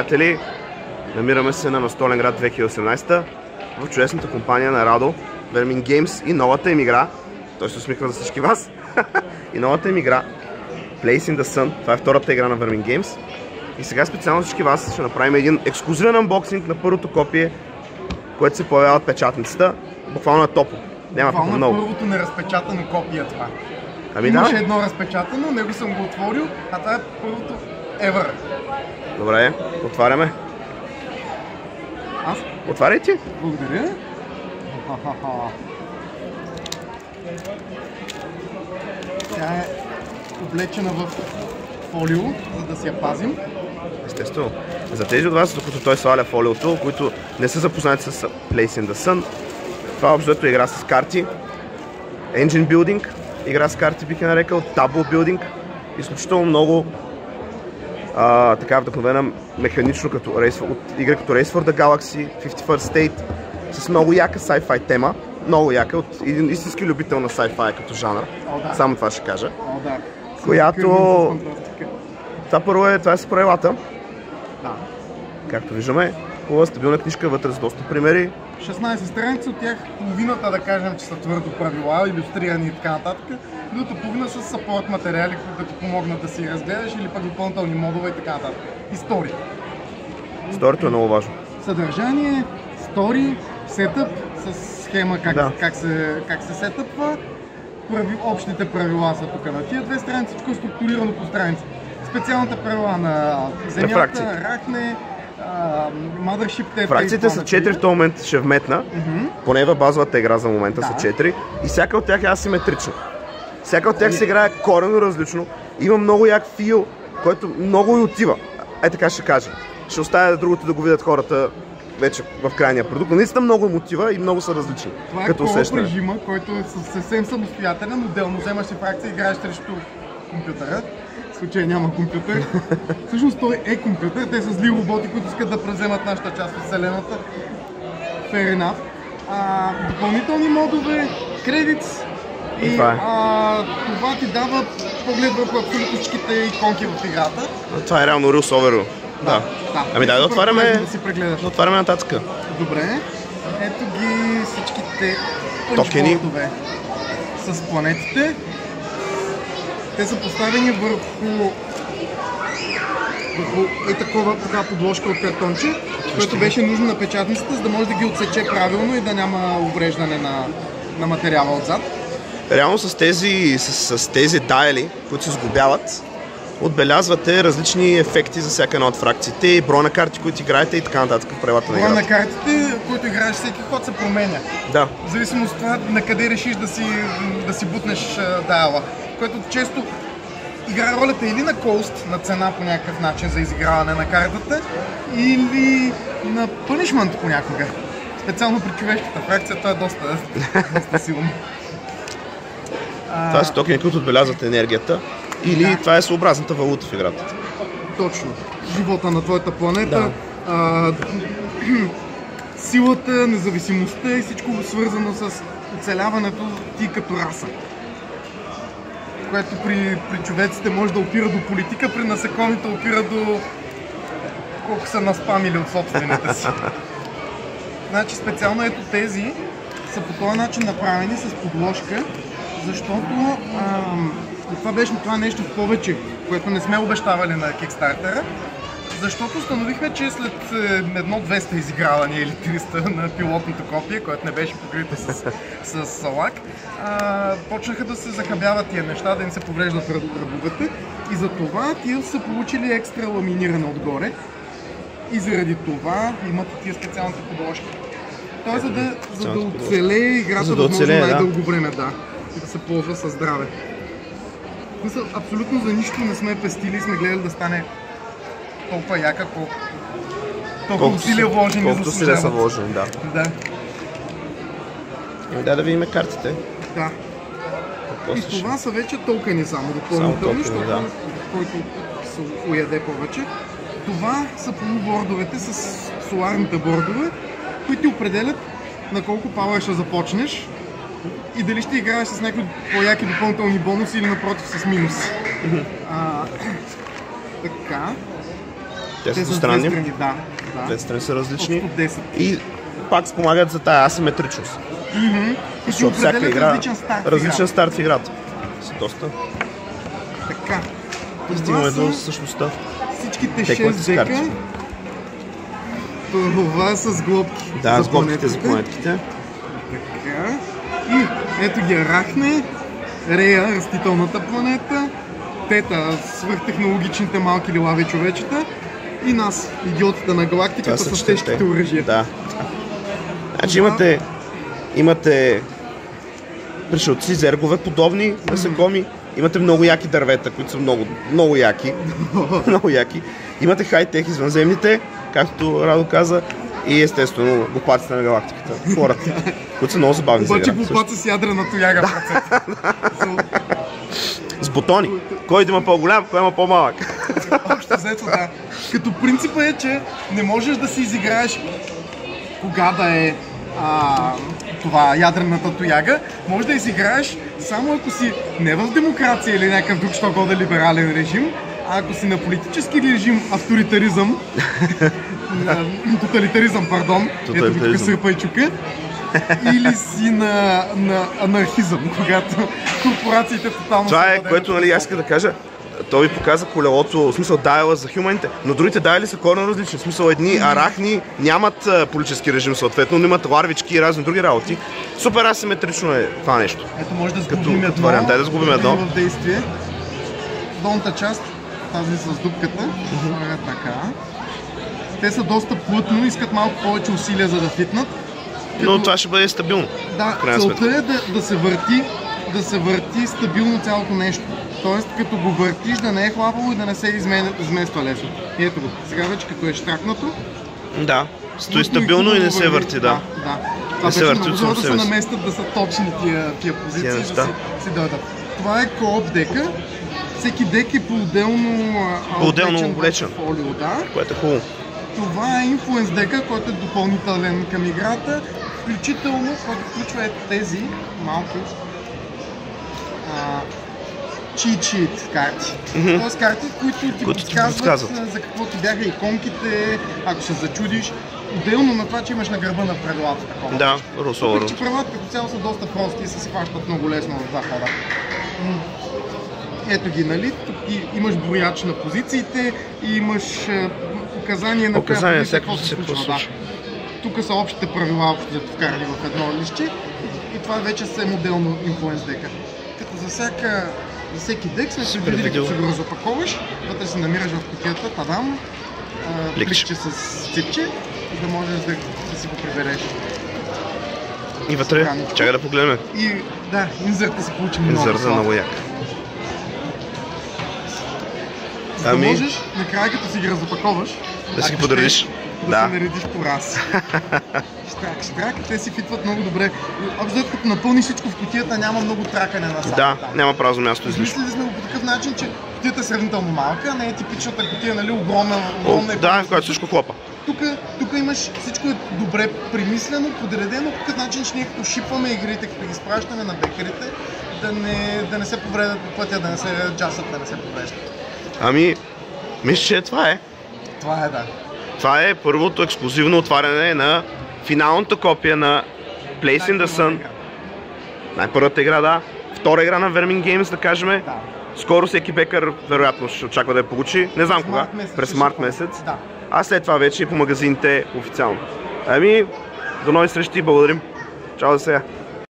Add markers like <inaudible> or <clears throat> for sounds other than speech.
Е, приятели, намираме се на Настолен град 2018 в чудесната компания на Радо, Vermin Games и новата им игра, той се усмихва за всички вас, <laughs> и новата им игра Place in the Sun, това е втората игра на Vermin Games. И сега специално всички вас ще направим един ексклюзивен анбоксинг на първото копие, което се появява от печатницата, буквално на топо. Няма Буквално много. първото неразпечатано копие това. Ами Имаше да, едно разпечатано, него съм го отворил, а това е първото ever. добре, отваряме. Аз Отваряй ти. благодаря. Тя е облечена в фолио, за да си я пазим. Естествено. За тези от вас, докато той сваля фолиото, които не са запознати с Place in the Sun, това общо е игра с карти, Engine Building, игра с карти бих я нарекал, Table Building, изключително много а, така вдъхновена механично като от игра като Race for the Galaxy, 51st State, с много яка sci-fi тема, много яка, от един истински любител на sci-fi като жанр, О, да. само това ще кажа. О, да. Която-. Това първо е, това е с правилата, Да. както виждаме, хубава стабилна книжка, вътре с доста примери, 16 страници, от тях половината да кажем, че са твърдо правила, иллюстрирани и така нататък. Другата половина са сапорт материали, които да ти помогнат да си разгледаш или пък допълнителни модове и така нататък. История. Сторито е много важно. Съдържание, стори, сетъп с схема как, Да. как, се, как се сетъпва. Прави, общите правила са тук на тия две страници, всичко е структурирано по страници. Специалните правила на. Земята, Рахне, Mothership и Фракциите така са нататък. 4 в този момент ще вметна, поне в базовата игра за момента Да. са 4 и всяка от тях е асиметрична. Всяка от тях се играе корено различно, има много як фил, който много и отива. Е така ще кажа. Ще оставя другото да го видят хората вече в крайния продукт, но наистина много им отива и много са различни. Това е като усещане. режима, който е съвсем самостоятелен, отделно вземаш си фракция и играеш срещу компютъра. Случая няма компютър. Всъщност той е компютър, те са зли роботи, които искат да превземат нашата част от Вселената. Fair enough. А, допълнителни модове, кредит и И това е. а, това ти дава поглед върху абсолютно всичките иконки в играта. Това е реално Rules Over. Да. Да. Ами дай да отваряме, Да да отваряме нататък. Добре. Ето ги всичките Токени. с планетите. Те са поставени върху върху е такова така подложка от картонче, което беше нужно на печатницата, за да може да ги отсече правилно и да няма увреждане на, на материала отзад. Реално с тези, с, с тези дайли, които се сглобяват, отбелязвате различни ефекти за всяка една от фракциите и броя на карти, които играете и така нататък в правилата на Броя на играта. картите, които играеш всеки ход, се променя. Да, В зависимост от това на къде решиш да си, да си бутнеш а, дайала. Което често играе ролята или на кост, на цена по някакъв начин за изиграване на картата, или на пънишмент понякога. Специално при човешката фракция това е доста, <laughs> доста силно. това са токени, които отбелязват енергията. Или Да. това е съобразната валута в играта. Точно. Живота на твоята планета, Да. а, <clears throat> силата, независимостта и всичко свързано с оцеляването ти като раса. Което при, при човеците може да опира до политика, при насекомите опира до колко са наспамили от собствените си. <laughs> Значи специално ето тези са по този начин направени с подложка, защото ам, това беше това нещо в повече, което не сме обещавали на Kickstarter, защото установихме, че след е, едно 200 изигравания или 300 на пилотното копие, което не беше покрито с, с салак, а, почнаха да се захабяват тия неща, да им се повреждат ръб- ръбовете и за това тия са получили екстра ламиниране отгоре и заради това имат тия специалните подложки. Тоест, за да, за да оцелее играта За да възможно най-дълго време, да. И да се ползва със здраве. Абсолютно за нищо не сме пестили и сме гледали да стане толкова яка, колко толкова усилия вложени колкото усилия са вложени, да. Да, Ами дай да видим картите. да. И това са вече токени само допълнителни, защото да. който се уяде повече. Това са полубордовете с соларните бордове, които ти определят на колко пауър ще започнеш и дали ще играеш с някакви по-яки допълнителни бонуси или напротив с минус. <laughs> а, <laughs> така. Те са Те са двустранни. две страни, да. да. Двете страни са различни. Общо 10. И пак спомагат за тая асиметричност. И си Защото всяка игра, различен старт. различен старт в играта. Са доста. Така. Стигаме до същността. всичките Тековете 6 с карти. дека. Това с глобки. Да, с глобките за планетите. Така. И ето ги Арахне, Рея, растителната планета, Тета, свръхтехнологичните малки лилави човечета и нас, идиотите на Това галактиката са с тежките оръжия. Да. Значи имате, имате пришелци, зергове, подобни насекоми. Имате много яки дървета, които са много, много яки. <laughs> много яки. Имате хай-тех извънземните, както Радо каза, и естествено глупаците на галактиката. Хората, които са много забавни за Обаче глупаца с ядрена тояга в ръцете. За- С бутони. Кой да има по-голям, кой има по-малък. <laughs> Общо взето, да. Като принципа е, че не можеш да си изиграеш кога да е а, това ядрената тояга. Може да изиграеш само ако си не в демокрация или някакъв друг, що года либерален режим, а ако си на политически режим, авторитаризъм, <laughs> на, тоталитаризъм, пардон, ето го тук сърпа и чука, или си на, на анархизъм, когато корпорациите тотално Това е, което нали, аз иска да кажа. Той ви показа колелото, в смисъл дайла за хюманите, но другите дайли са коренно различни. В смисъл едни арахни нямат а, политически режим съответно, но имат ларвички и разни други работи. Супер асиметрично е това нещо. Ето може да сгубим едно. вариант. Дай да сгубим едно. в действие. Долната част, тази с дупката, е така. Те са доста плътно, искат малко повече усилия за да фитнат. Но това ще бъде стабилно. Да, целта е да, да се върти да се върти стабилно цялото нещо. Тоест, като го въртиш, да не е хлабаво и да не се измен... измества лесно. И ето го. Сега вече като е штракнато. Да. Стои плътно стабилно и не се върти, да. Да, да. Това се върти от добро само да се наместят, да са точни тия, тия позиции, да си, си дойдат. Това е кооп дека. Всеки дек е по-отделно По-отделно облечен да. Което е хубаво. Това е инфлуенс дека, който е допълнителен към играта, включително, който включва ето тези малки а, cheat карти. Тоест карти, които ти Които подсказват подсказват. за какво ти бяха иконките, ако се зачудиш. Отделно на това, че имаш на гърба на правилата такова. Да, Русоларо. Въпреки, че правилата като цяло са доста прости и се схващат много лесно в два хода. М. Ето ги, нали? Тук имаш брояч на позициите и имаш е, указание на всяко какво се се случва. Да. Тук са общите правила, общо взето вкарали в едно лище и, това вече се моделно инфлуенс дека. Като за, всяка, за всеки дек Супер предвидили, видео. като се го разопаковаш, вътре се намираш в кутията, тадам, Пликче. с ципче, за да можеш да, да си го прибереш. И вътре, чакай да погледнем. И да, инзерта се получи много. Инзърта много як. За да Ами? можеш, накрая като си ги разопаковаш, Да си ги подредиш. щеш, Да, Да. се наредиш по раси. штрак, штрак, те си фитват много добре. Общо взето, като напълниш всичко в кутията, няма много тракане на сам. Да, там. няма празно място излишно. Измислили сме го по такъв начин, че кутията е сравнително малка, не е типичната кутия, нали, огромна, О, огромна и да, в която всичко хлопа. тук, тук имаш всичко е добре примислено, подредено по такъв начин, че ние като шипваме игрите, като ги изпращаме на бекерите, да не, да не се повредят по пътя, да не се джасат, да не се повреждат. Ами, мисля, че това е. Това е да. Това е първото ексклюзивно отваряне на финалната копия на Place in the Sun. Най-първата игра, да. Втора игра на Vermin Games, да кажем. Скоро всеки бекър вероятно ще очаква да я получи. Не знам кога. През март се месец. А след това вече и по магазините официално. Ами, до нови срещи, благодарим. Чао за сега.